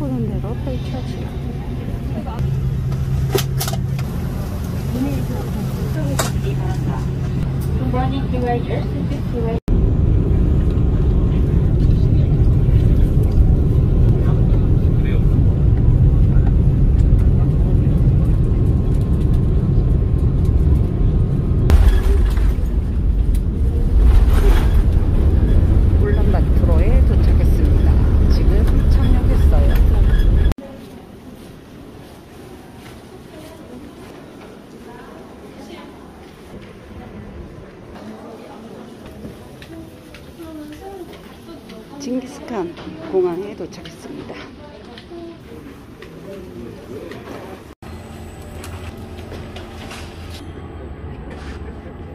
꿈꾸는 대로 펼쳐지요. 울란바토르에 도착했습니다. 지금 착륙했어요. 징기스칸 공항에 도착했습니다.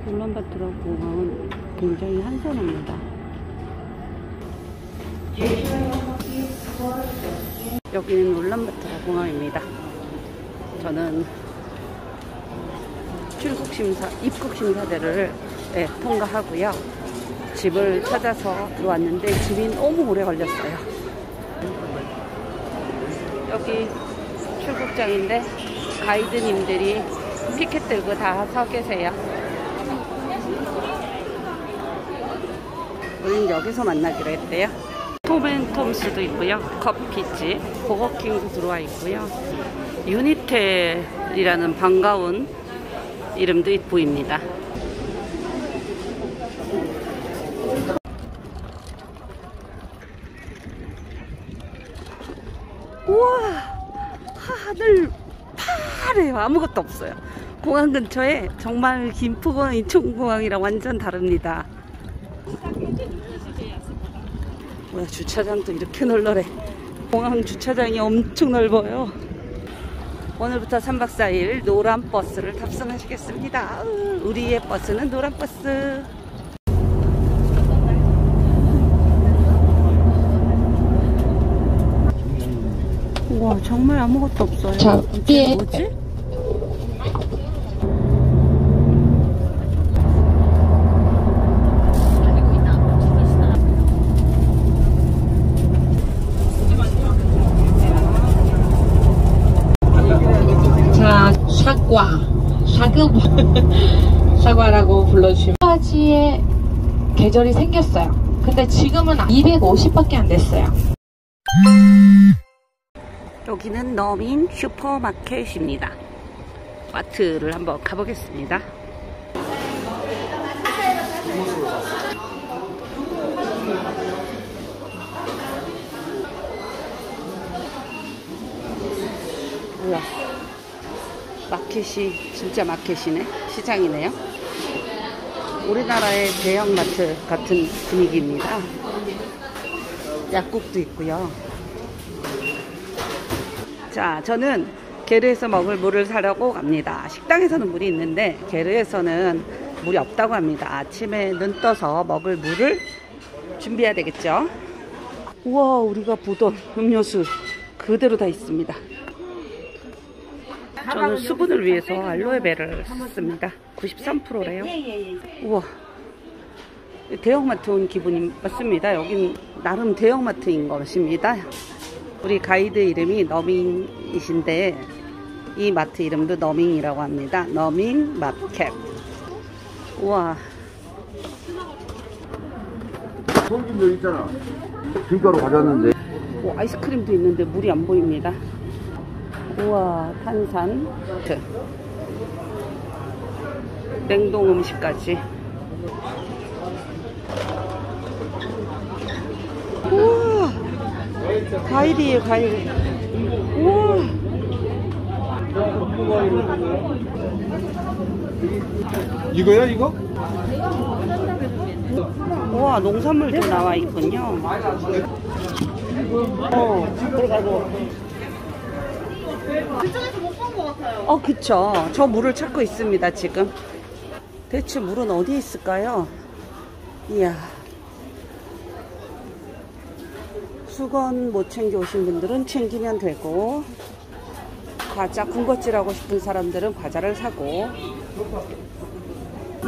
울란바토르 공항은 굉장히 한산합니다. 여기는 울란바토르 공항입니다. 저는 출국 심사, 입국 심사대를 네, 통과하고요. 집을 찾아서 들어왔는데 집이 너무 오래 걸렸어요. 여기 출국장인데 가이드님들이 피켓 들고 다 서 계세요. 우린 여기서 만나기로 했대요. 톰앤톰스도 있고요. 커피집, 버거킹도 들어와 있고요. 유니텔이라는 반가운 이름도 보입니다. 우와 하늘 파래요. 아무것도 없어요. 공항 근처에 정말 김포공항 인천공항이랑 완전 다릅니다. 뭐야 주차장도 이렇게 널널해. 공항 주차장이 엄청 넓어요. 오늘부터 3박 4일 노란 버스를 탑승하시겠습니다. 으, 우리의 버스는 노란 버스 와 정말 아무것도 없어요 자, 이게 예. 뭐지? 자, 사과. 사급 사과라고 불러주시면 두 가지의 계절이 생겼어요. 근데 지금은 250밖에 안 됐어요. 여기는 너민 슈퍼마켓입니다. 마트를 한번 가보겠습니다. 우와, 마켓이 진짜 마켓이네. 시장이네요. 우리나라의 대형마트 같은 분위기입니다. 약국도 있고요. 자, 저는 게르에서 먹을 물을 사려고 갑니다. 식당에서는 물이 있는데 게르에서는 물이 없다고 합니다. 아침에 눈 떠서 먹을 물을 준비해야 되겠죠. 우와, 우리가 보던 음료수 그대로 다 있습니다. 저는 수분을 위해서 알로에베를 샀습니다. 93%래요. 우와. 대형마트 온 기분이 맞습니다. 여긴 나름 대형마트인 것입니다. 우리 가이드 이름이 너밍이신데 이 마트 이름도 너밍이라고 합니다. 너밍 마켓. 우와. 손님들 있잖아. 김가루 가져왔는데. 오, 아이스크림도 있는데 물이 안 보입니다. 우와, 탄산. 트. 냉동 음식까지. 우와, 과일이에요, 과일. 우와. 이거야, 이거? 우와, 농산물도 나와 있군요. 어, 그래가지고. 그쪽에서 못 본 것 같아요. 어, 그쵸. 저 물을 찾고 있습니다, 지금. 대체 물은 어디에 있을까요? 이야. 수건 못 챙겨 오신 분들은 챙기면 되고, 과자, 군것질 하고 싶은 사람들은 과자를 사고,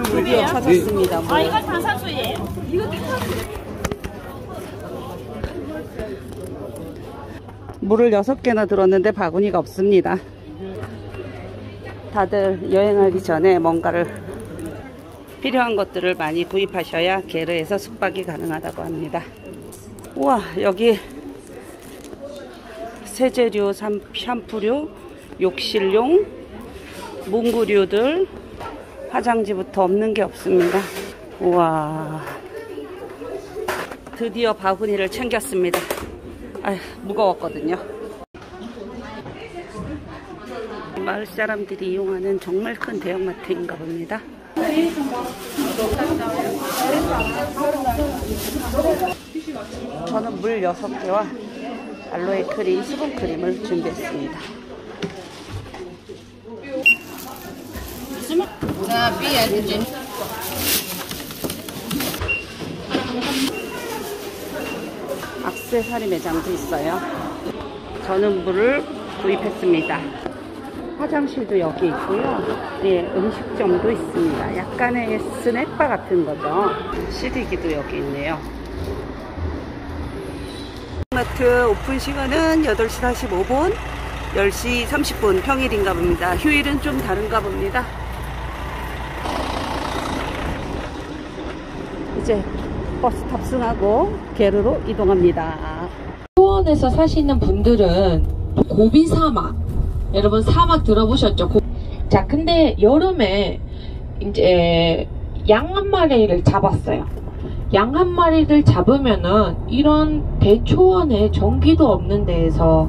드디어 찾았습니다. 뭐. 아, 탄산수예요. 이거 탄산수. 물을 6개나 들었는데 바구니가 없습니다. 다들 여행하기 전에 뭔가를 필요한 것들을 많이 구입하셔야 게르에서 숙박이 가능하다고 합니다. 우와, 여기 세제류, 샴- 샴푸류, 욕실용, 문구류들, 화장지부터 없는 게 없습니다. 우와. 드디어 바구니를 챙겼습니다. 아휴, 무거웠거든요. 마을 사람들이 이용하는 정말 큰 대형마트인가 봅니다. 저는 물 6개와 알로에 크림, 수분 크림을 준비했습니다. 악세사리 매장도 있어요. 저는 물을 구입했습니다. 화장실도 여기 있고요. 예, 음식점도 있습니다. 약간의 스낵바 같은 거죠. CD기도 여기 있네요. 마트 오픈 시간은 8시 45분, 10시 30분 평일인가 봅니다. 휴일은 좀 다른가 봅니다. 이제 버스 탑승하고 게르로 이동합니다. 수원에서 사시는 분들은 고비 사막 여러분 사막 들어보셨죠? 고- 자 근데 여름에 이제 양 한 마리를 잡았어요. 양 한 마리를 잡으면은 이런 대초원에 전기도 없는 데에서